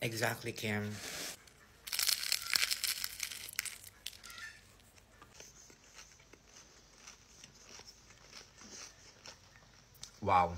exactly, Kim. Wow.